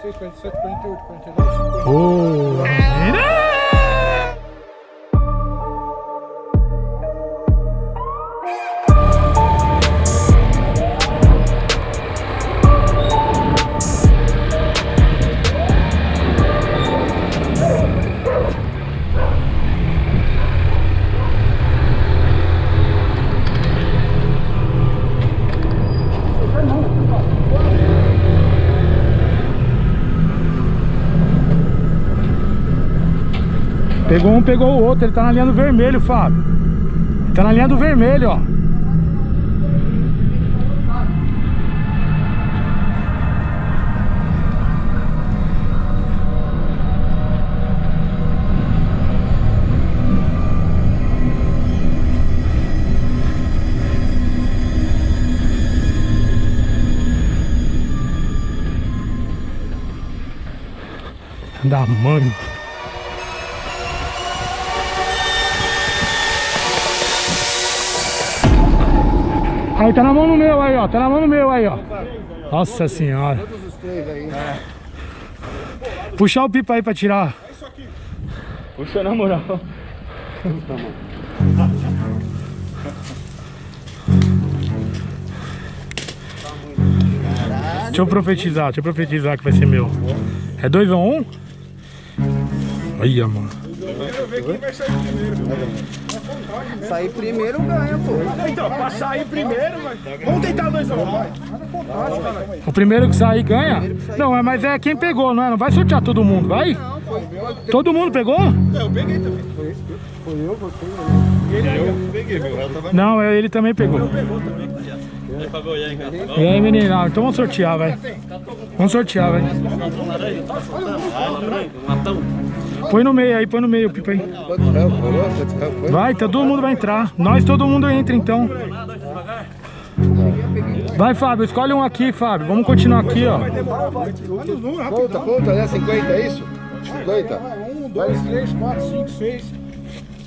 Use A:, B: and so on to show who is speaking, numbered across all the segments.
A: 46, 47, 48, 49, 50.
B: Boa, Pegou o outro. Ele tá na linha do vermelho, Fábio. Tá na linha do vermelho, ó. Da mãe. Aí, tá na mão no meu aí, ó. Tá na mão no meu aí, ó. Nossa senhora. Puxar o pipa aí pra tirar.
C: Puxa na moral.
B: Deixa eu profetizar, deixa eu profetizar que vai ser meu. É dois ou um? Olha, mano.
A: Sair primeiro ganha, pô.
C: Então, pra sair primeiro, mas... Vamos tentar dois ou vai.
B: O primeiro que sair ganha? Não, é, mas é quem pegou, não é? Não vai sortear todo mundo, vai? Todo mundo pegou?
C: Eu peguei também.
B: Não, é, ele também pegou. E aí, menino? Ah, Então vamos sortear, vai. Vamos sortear, vai. Põe no meio aí, põe no meio o pipa aí. Vai, todo mundo vai entrar. Nós, todo mundo entra então. Vai, Fábio, escolhe um aqui, Fábio. Vamos continuar aqui, ó.
A: Conta, conta, né? 50, é isso? 50?
D: 1, 2, 3, 4, 5, 6,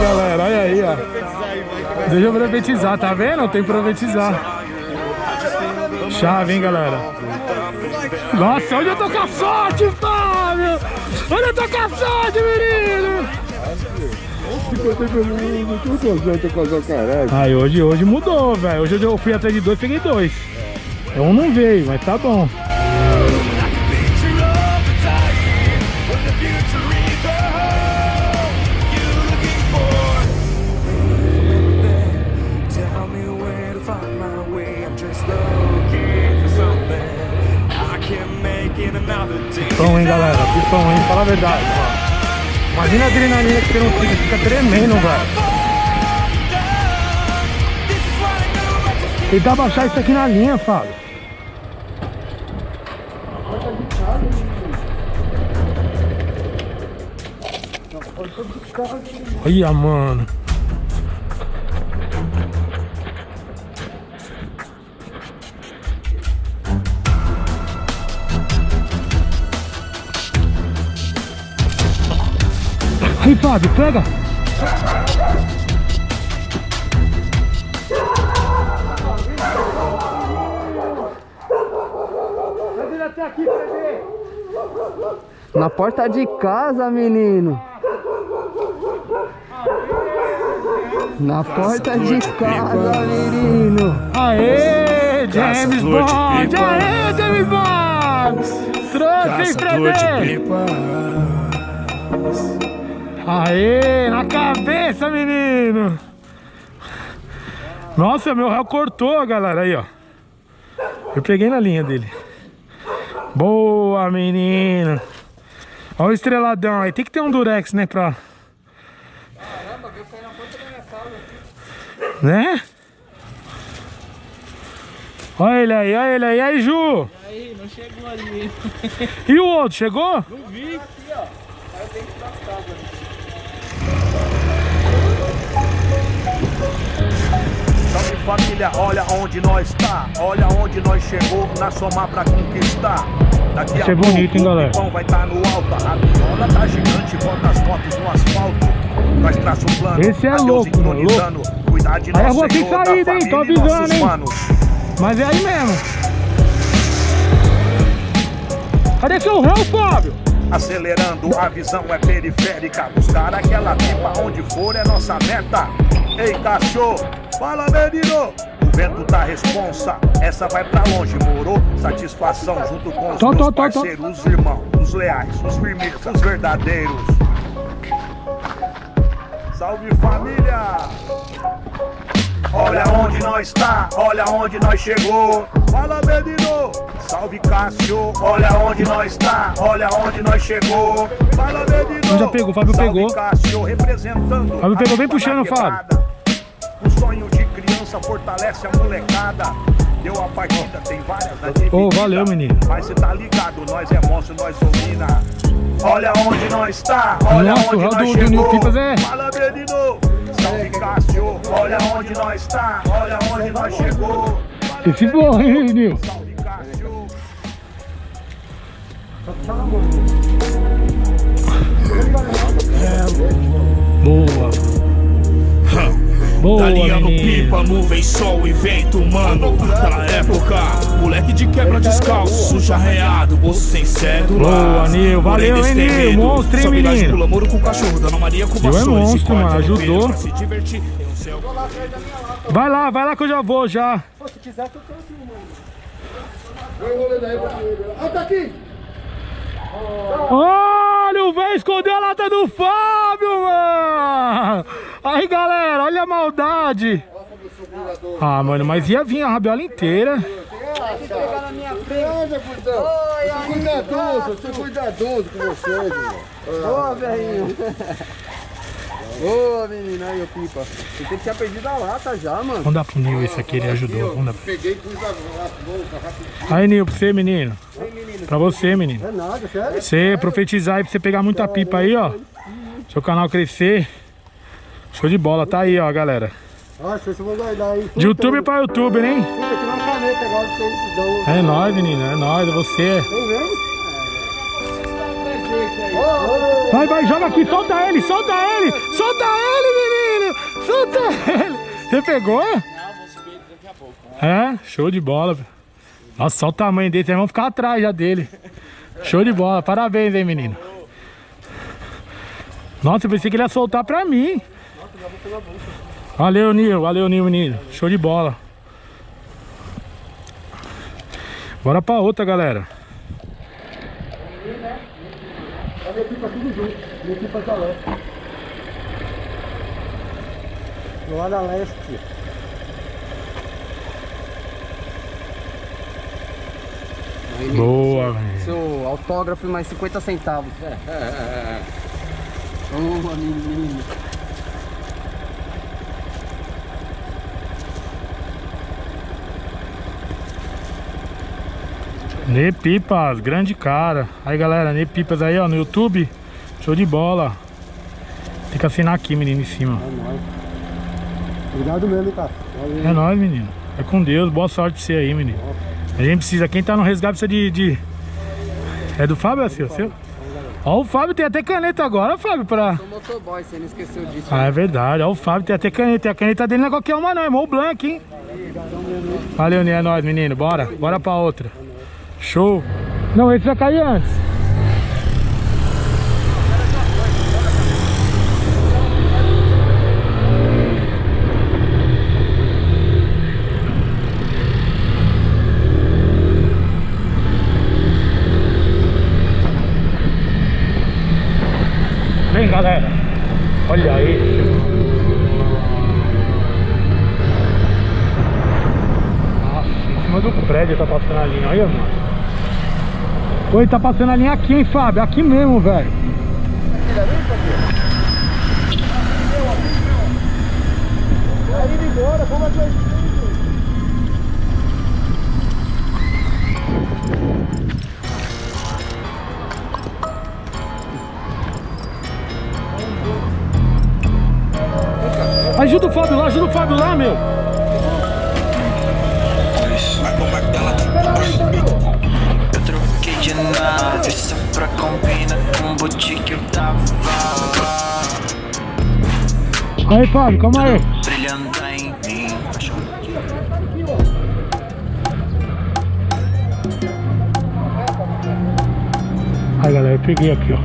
B: galera, olha aí, ó. Deixa eu profetizar, tá vendo? Tem que profetizar. Chave, hein, galera? Nossa, onde eu tô com a sorte, Fábio? Onde eu tô com a sorte, menino? Aí hoje, hoje mudou, velho. Hoje eu fui atrás de dois, peguei dois. Um não veio, mas tá bom.
E: Another day.
B: Pão, hein, galera? Pipão, hein? Fala a verdade. Imagina a adrenalina que tem no fica, fica tremendo, velho. Tentar baixar isso aqui na linha, Fábio. Olha, mano. Fábio, pega.
A: Na porta de casa, menino. Na porta de casa, menino.
B: Aê, James Bond! Aê, James Bond! Trouxe, Fredê? Aê, na cabeça, menino! Nossa, meu réu cortou, galera, aí, ó. Eu peguei na linha dele. Boa, menino! Olha o estreladão aí. Tem que ter um durex, né, pra... Né? Olha ele aí, olha ele aí. E aí, Ju?
F: Aí, não chegou ali.
B: E o outro, chegou?
F: Não vi. Aqui, ó. Aí eu tenho que dar casa.
G: Família, olha onde nós tá, olha onde nós chegou na somar pra conquistar. Daqui
B: Isso
G: a
B: é bonito, hein,
G: pouco
B: galera?
G: o pão vai tá no alto, a viola tá gigante, bota as fotos no asfalto. Nós traça um plano,
B: Esse é
G: Deus
B: louco, mano,
G: entronizando, Cuidar de
B: Aí
G: nós,
B: rua tem
G: Senhor,
B: saída,
G: da
B: hein? Tô avisando, hein?
G: manos.
B: Mas é aí mesmo. Cadê seu réu, Fábio?
G: Acelerando, a visão é periférica. Buscar aquela pipa onde for é nossa meta. Ei, cachorro, fala menino. O vento tá responsa, essa vai pra longe, moro? Satisfação junto com os
B: Tó,
G: meus
B: tó, tó, tó.
G: parceiros, os irmãos, os leais, os firmes, os verdadeiros. Salve família! Olha onde nós tá, olha onde nós chegou. Fala, menino! Salve, Cássio! Olha onde nós tá, olha onde nós chegou. Fala, menino!
B: Já pegou, o Fábio
G: Salve,
B: pegou.
G: Cássio, representando.
B: Fábio pegou,
G: a
B: vem puxando,
G: quebrada. O sonho de criança fortalece a molecada. Deu a partida, tem várias na dividida.
B: Ô, valeu, menino.
G: Mas cê tá ligado, nós é monstro, nós domina. Olha onde nós tá, olha
B: Nossa, o
G: onde nós
B: do- do
G: chegou.
B: Pipas é-
G: Fala, menino! Salve, Cássio! Olha onde nós tá, olha onde nós chegou.
B: Esse bom, hein, Nil?
G: Salve, Cássio!
B: Boa. Boa,
E: Galinha no
B: menino.
E: pipa, nuvem, sol e vento, mano. Naquela época, moleque de quebra descalço, suja arreado, bolso sem cédula.
B: Boa, Nil. Valeu, hein, Nil? Monstro, hein, menino?
E: pula muro com o cachorro, Dona Maria com
B: é monstro, mano,
E: no
B: ajudou.
E: Se.
B: Vai lá, vai lá que eu já vou já.
A: Ah, tá aqui!
B: Olha, o velho escondeu a lata do Fábio, mano. Aí, galera, olha a maldade. Ah, mano, mas ia vir a rabiola inteira.
A: Cuidadoso, sou cuidadoso com vocês.
C: Ô, velhinho. Ô, menino, aí, ô pipa. Você tem que ter perdido a lata já, mano.
B: Vamos dar pro Nil esse aqui, ele ajudou. Vamos dar...
A: Peguei e pus na boca rapidinho.
B: Aí, Nil, pra você, menino. Pra você, menino.
C: É nada, sério?
B: Você profetizar aí pra você pegar muita pipa aí, ó. Seu canal crescer. Show de bola, tá aí, ó, galera.
C: Nossa, eu vou guardar aí.
B: De YouTube pra YouTube, hein?
C: Puta, uma caneta vocês dão.
B: É nóis, menino, é nóis, é você.
C: Tem mesmo?
B: Vai, vai, joga aqui, solta ele, solta ele, solta ele, menino, solta ele. Você pegou?
F: Não, vou subir daqui a pouco.
B: É, show de bola. Nossa, olha o tamanho dele, vocês vão ficar atrás já dele. Show de bola, parabéns, hein, menino. Nossa, eu pensei que ele ia soltar pra mim. Valeu, Nil, valeu, Nil, menino. Show de bola. Bora pra outra, galera.
C: Lá da leste.
B: Boa, velho.
C: Seu autógrafo e mais 50 centavos. É, é, é. Ô, menino.
B: Ney Pipas, grande cara. Aí galera, Ney Pipas aí ó, no YouTube. Show de bola. Tem que assinar aqui, menino, em cima.
C: É nóis. Obrigado mesmo, cara. Valeu.
B: É nóis, menino. É com Deus, boa sorte pra você aí, menino. A gente precisa, quem tá no resgate precisa de. de- É do Fábio, é seu? seu? Ó, o Fábio tem até caneta agora, Fábio, pra.
C: Sou motoboy, você não esqueceu disso.
B: Ah, é verdade. Ó, o Fábio tem até caneta. E a caneta dele não é qualquer uma, não. É mó Blanc, hein? Valeu, Ney, é nóis, menino. Bora. Bora pra outra. Show. Não, esse vai cair antes. Oi, tá passando a linha aqui, hein, Fábio? Aqui mesmo, velho. Ajuda o Fábio lá, ajuda o Fábio lá, meu. Aí, Fábio, calma aí.
H: brilhando em mim.
B: Aí, galera, eu peguei aqui, ó.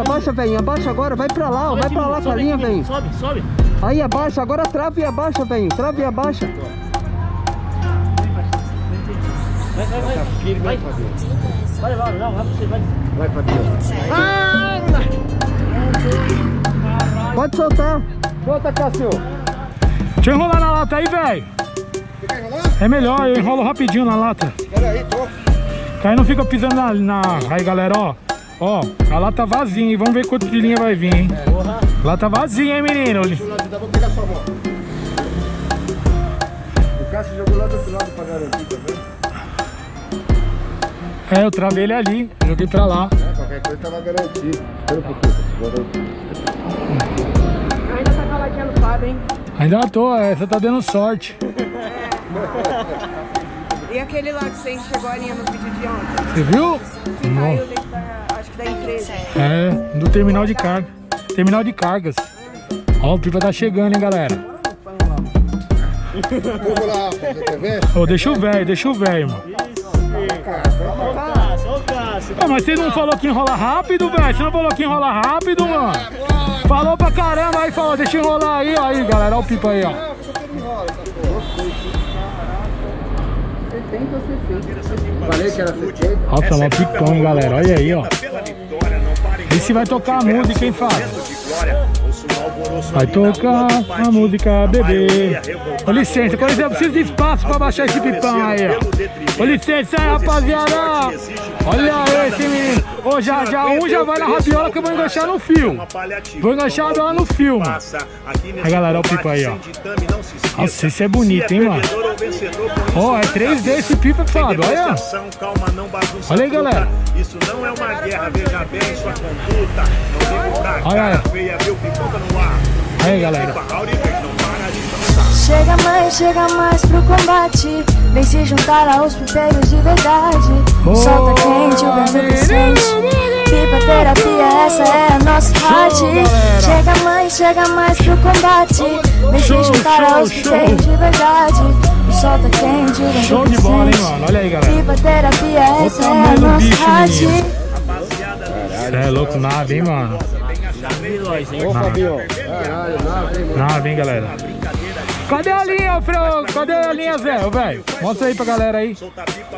C: Abaixa, velho, abaixa agora, vai pra lá, ó, vai pra lá com a linha, velho.
F: Sobe, sobe.
C: Aí abaixa, agora trava e abaixa, velho. Trava e abaixa.
F: Vai, vai, vai. Vai, vai lá, não, vai você, vai.
A: Vai, Fabinho.
C: Pode soltar.
A: Solta, Cássio.
B: Deixa eu enrolar na lata aí, velho.
A: Você quer enrolar?
B: É melhor, eu enrolo rapidinho na lata.
A: Pera aí, tô.
B: Aí não fica pisando na, na... Aí, galera, ó. Ó, a lata vazia, hein? Vamos ver quanto de linha vai vir, hein? Lata vazia, hein, menino?
A: Deixa eu lá ajudar, vou pegar sua mão. O Cássio jogou lá do outro lado pra garantir, tá vendo?
B: É, eu travei ele ali. Joguei pra lá.
A: É, qualquer coisa tava garantido. Espera um pouquinho.
I: Ainda tá caladinha no Fábio, hein?
B: Ainda tô, essa tá dando sorte.
I: E aquele lá que você chegou a linha no vídeo de ontem?
B: Você viu?
I: Que caiu dentro da, acho que da empresa.
B: É, do terminal de carga. Terminal de cargas. Ó, o pipa tá chegando, hein, galera.
A: Vamos lá, você quer ver?
B: Ô, deixa o velho, deixa o velho, mano. Ah, mas você não falou que enrola rápido, velho? Você não falou que enrola rápido, mano? Falou pra caramba aí, falou, deixa eu enrolar aí, ó. Aí, galera, ó o pipa aí, ó.
A: Falei que era 70.
B: Nossa, lá o pipão, galera. Olha aí, ó. Esse vai tocar a música, hein, Fábio? Vai tocar a música, bebê. Com licença, com licença, eu preciso de espaço pra baixar esse pipão aí, ó. Com licença aí, rapaziada. Olha aí esse menino. Ô, já, já um já vai na rabiola que eu vou enganchar no fio. Vou enganchar a rabiola no fio, mano. Aí, galera, olha o pipa aí, ó. Nossa, esse é bonito, hein, mano. Ó, é 3D esse pipa, Fábio, olha. Olha aí, galera.
G: Isso não é uma guerra, veja bem sua conduta. Não ligo pra
B: Olha aí.
G: cara feia, viu? Pipoca no ar.
B: Aí, galera.
J: Chega mais, chega mais pro combate. Vem se juntar aos pipeiros de verdade. O sol tá quente, o vento crescente. Pipa terapia, essa é a nossa rádio.
B: galera.
J: Chega mais, chega mais pro combate. Vem se juntar
B: show,
J: aos
B: show.
J: pipeiros de verdade. O sol tá quente, o vento
B: Show de bola, hein, mano. Olha aí, galera.
J: Pipa terapia, essa é a nossa
B: bicho,
J: rádio.
B: menino. Cê é louco, nave, hein, mano.
A: Ô, Fabinho. Caralho.
B: Nave, hein, galera. Cadê a linha, Fro? Cadê a linha, Zé? Velho, mostra aí pra galera aí.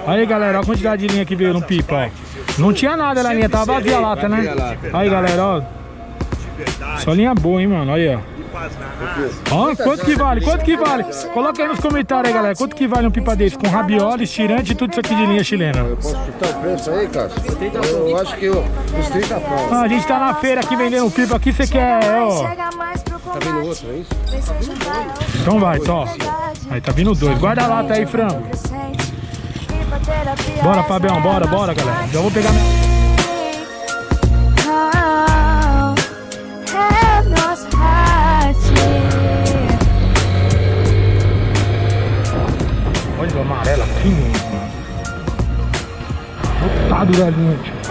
B: Aí, galera, olha a quantidade de linha que veio no pipa, ó. Não tinha nada na linha, tava vazia a lata, né? Aí, galera, ó. Só linha boa, hein, mano. Olha aí, ó. Ó, quanto que vale? Quanto que vale? Coloca aí nos comentários aí, galera. Quanto que vale um pipa desse? Com rabiola, estirante e tudo isso aqui de linha chilena.
A: Eu posso chutar o preço aí, Cássio? Eu acho que eu, uns 30 pau.
B: Ah, a gente tá na feira aqui vendendo pipa aqui, você quer, ó.
A: Tá vindo outro, é isso?
J: Aos
B: Então vai, tó. Aí tá vindo dois. Guarda a lata aí, frango. Bora, Fabião, bora, bora, galera. Já vou pegar minha... Olha o amarelo aqui, mano. Lotado da linha, tio.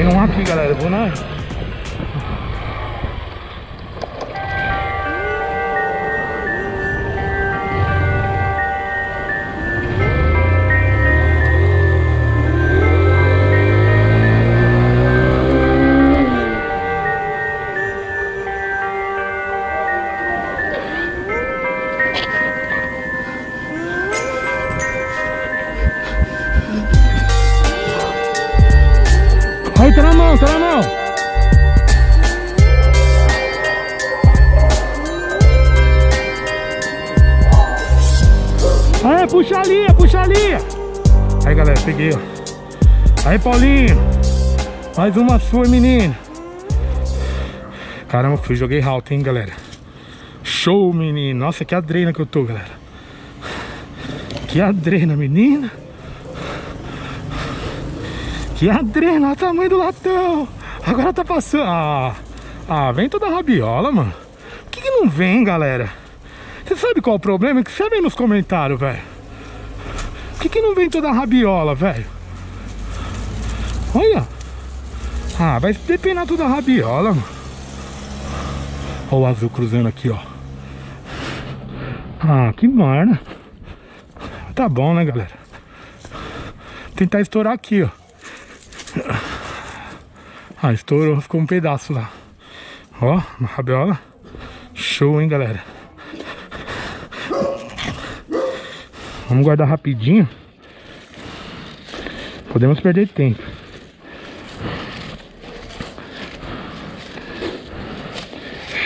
B: Vindo um aqui, galera. Vou na... Aí, Paulinho. Mais uma sua, menino. Caramba, fui, joguei alto, hein, galera. Show, menino. Nossa, que adrena que eu tô, galera. Que adrena, menina. Que adrena, olha o tamanho do latão. Agora tá passando. Ah, ah vem toda rabiola, mano. Por que, que não vem, galera? Você sabe qual é o problema? Que sabe aí nos comentários, velho. Por que, que não vem toda rabiola, velho? Olha. Ah, vai depenar toda a rabiola, mano. Olha o azul cruzando aqui, ó. Ah, que mar, né? Tá bom, né, galera? Tentar estourar aqui, ó. Ah, estourou, ficou um pedaço lá. Ó, uma rabiola. Show, hein, galera? Vamos guardar rapidinho. Podemos perder tempo.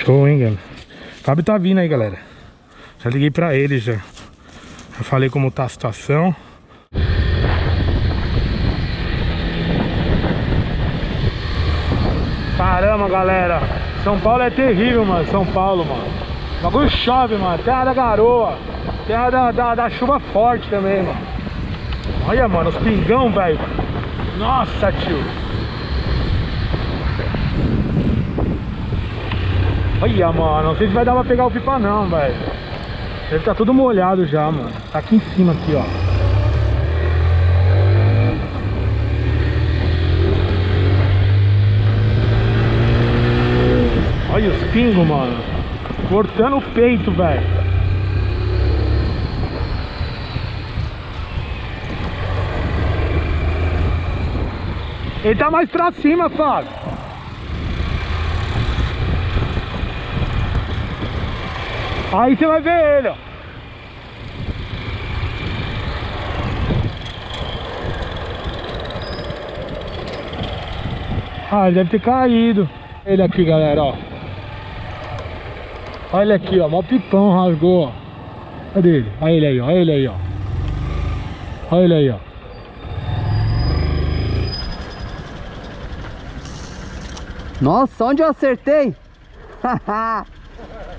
B: Show, hein, galera? Fábio tá vindo aí, galera. Já liguei pra ele já. Já falei como tá a situação. Caramba, galera. São Paulo é terrível, mano. São Paulo, mano. O bagulho chove, mano. Terra da garoa. Terra da, da, da chuva forte também, mano. Olha, mano, os pingão, velho. Nossa, tio. Olha, mano, não sei se vai dar pra pegar o pipa não, velho. Deve tá tudo molhado já, mano. Tá aqui em cima, aqui, ó. Olha os pingos, mano. Cortando o peito, velho. Ele tá mais pra cima, Fábio. Aí você vai ver ele, ó. Ah, ele deve ter caído. Ele aqui, galera, ó. Olha aqui, ó. Mó pipão rasgou, ó. Cadê ele? Olha ele aí, ó. Olha ele aí, ó. Olha ele aí, ó.
C: Nossa, onde eu acertei?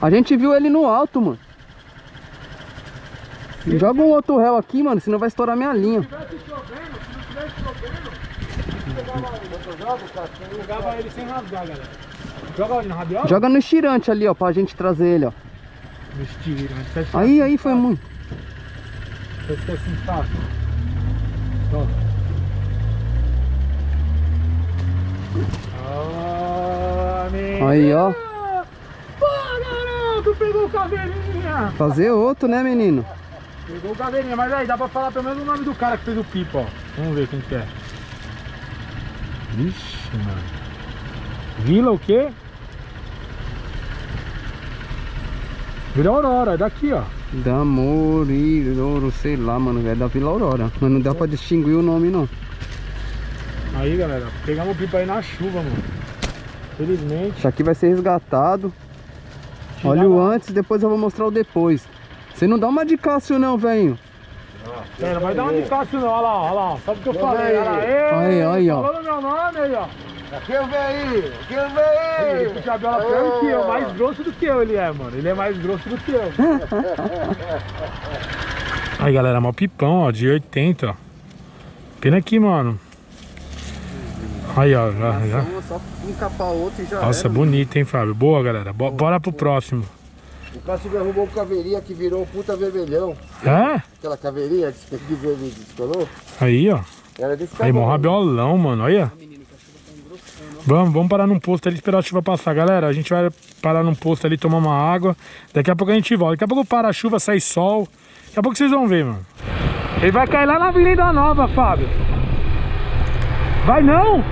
C: A gente viu ele no alto, mano. Joga um outro réu aqui, mano, senão vai estourar minha linha.
B: Jogava ele sem rasgar, galera. Joga ele na rabiola?
C: Joga no estirante ali, ó, pra gente trazer ele, ó.
B: No estirante.
C: Aí, aí foi muito.
B: Vai ficar assim fácil. Ó. Ah,
C: Aí, ó.
B: Pô, garoto, pegou caveirinha.
C: Fazer outro, né, menino?
B: Pegou caveirinha, mas aí dá pra falar pelo menos o nome do cara que fez o pipa, ó. Vamos ver quem que é. Vixe, mano. Vila o quê? Vila Aurora, é daqui, ó.
C: Da Morirouro, sei lá, mano, é da Vila Aurora. Mas não dá pra distinguir o nome, não.
B: Aí, galera, pegamos o pipa aí na chuva, mano. Felizmente.
C: Isso aqui vai ser resgatado. Olha o antes, depois eu vou mostrar o depois. Você não dá uma de Cássio não, velho.
B: É, não vai dar uma de fácil não, olha lá, olha lá. Sabe o que eu falei? Olha lá.
C: Aí, aí, ó.
B: Falando meu nome aí, ó.
A: Aqui eu venho, aqui eu
B: Ele
A: venho.
B: puxa a viola pior que eu, mais grosso do que eu ele é, mano. Ele é mais grosso do que eu. aí, galera, mal pipão, ó, de 80, ó. Pena aqui, mano. Aí, ó, já, já.
C: Só encapar outro e já
B: Nossa,
C: era.
B: bonito, hein, Fábio? Boa, galera. Bo- bora pro próximo.
A: O Cássio um caveirinha que virou um puta vermelhão.
B: É?
A: Aquela caveirinha que verde descolou.
B: Aí, ó.
A: Era desse
B: Aí, mó rabiolão, mano, olha. Vamos, vamos parar num posto ali e esperar a chuva passar. Galera, a gente vai parar num posto ali, tomar uma água. Daqui a pouco a gente volta. Daqui a pouco para a chuva, sai sol. Daqui a pouco vocês vão ver, mano. Ele vai cair lá na Avenida Nova, Fábio. Vai não?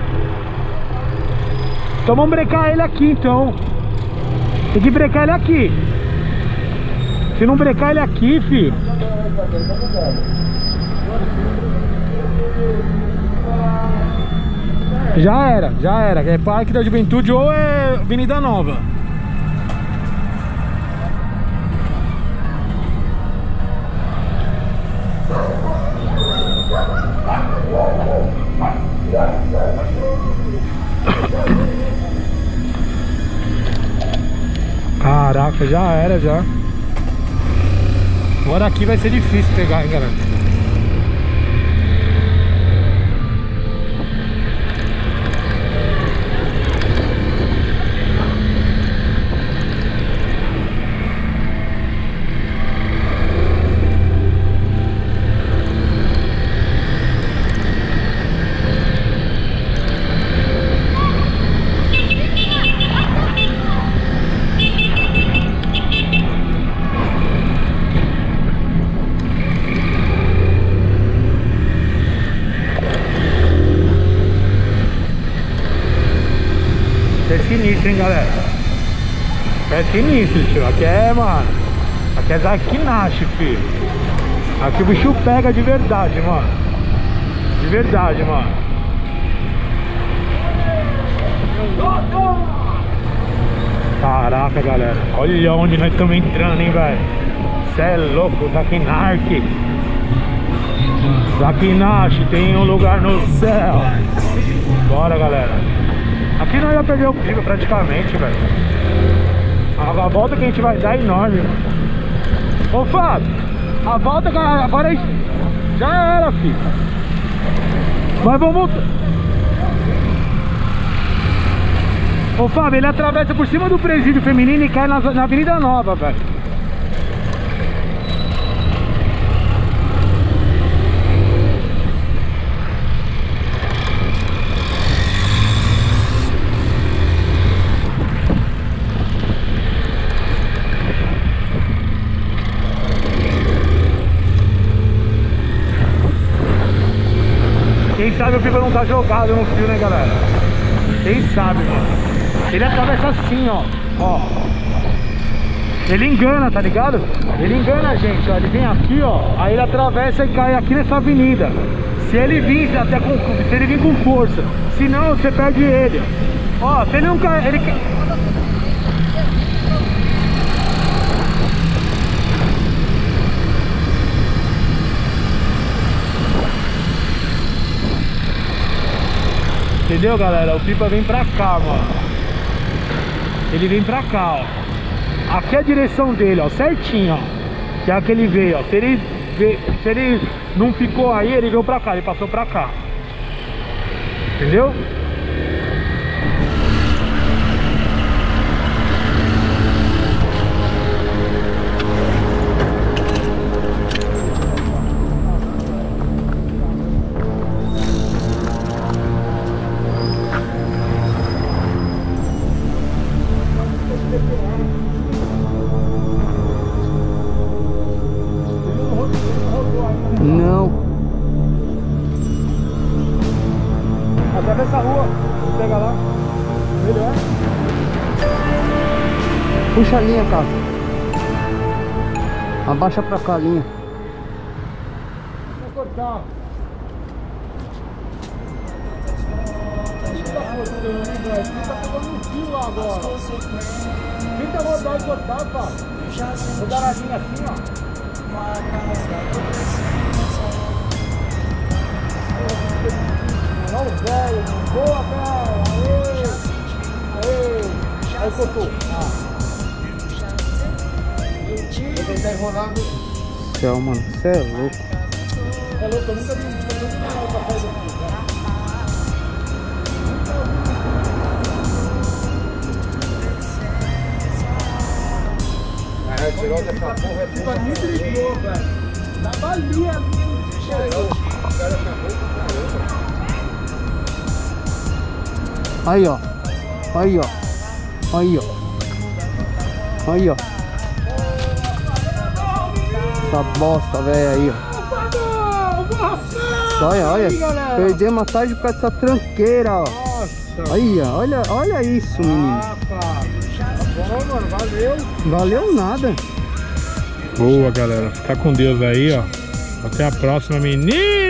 B: Então vamos brecar ele aqui, então. Tem que brecar ele aqui. Se não brecar ele aqui, filho. Já era, já era. É Parque da Juventude ou é Avenida Nova. Caraca, já era já. Agora aqui vai ser difícil pegar, hein, galera. Sinistro, hein, galera? É sinistro, tio. Aqui é, mano. Aqui é Zaquinache, filho. Aqui o bicho pega de verdade, mano. De verdade, mano. Caraca, galera. Olha onde nós estamos entrando, hein, velho. Cê é louco, Zaquinache. Zaquinache, tem um lugar no céu. Bora, galera. Aqui nós já perder o pico praticamente, velho. A, volta que a gente vai dar é enorme, mano. Ô Fábio, a volta agora gente- já era, filho. Mas vamos. Ô Fábio, ele atravessa por cima do presídio feminino e cai na, na Avenida Nova, velho. Quem sabe o pico tá jogado no fio, né, galera? Quem sabe, mano. Ele atravessa assim, ó. Ó. Ele engana, tá ligado? Ele engana a gente, ó. Ele vem aqui, ó. Aí ele atravessa e cai aqui nessa avenida. Se ele vir até com. Se ele vir com força. Se não, você perde ele. Ó, se ele não cai. Ele... Entendeu, galera? O pipa vem pra cá, mano. Ele vem pra cá, ó. Aqui é a direção dele, ó. Certinho, ó. Que é a que ele veio, ó. Se ele, se ele não ficou aí, ele veio pra cá. Ele passou pra cá. Entendeu? Atravessa a rua. Pega lá. Melhor.
C: Puxa a linha, cara. Abaixa pra cá a linha.
B: Vou cortar. Tá tá um. Tenta rodar e cortar, pai. Rodar a linha assim, ó. Não, velho. Boa, velho. Aê. Aê. Aí cortou. Ah. Vou tentar enrolar.
C: Céu, mano. Você é louco.
B: É louco, eu nunca vi outra coisa aqui, cara.
A: É, tirou dessa porra é
B: Fica muito ligou, velho. Da Bahia,
C: Aí, ó. Aí, ó. Aí, ó. Aí, ó. Essa bosta, velho, aí, ó. Olha, olha. Perdemos a tarde por causa dessa tranqueira, ó.
B: Nossa.
C: Aí, ó. Olha, olha isso, menino.
B: Ah. Tá bom, mano.
C: Valeu. Valeu nada.
B: Boa, galera. Fica com Deus aí, ó. Até a próxima, meninas.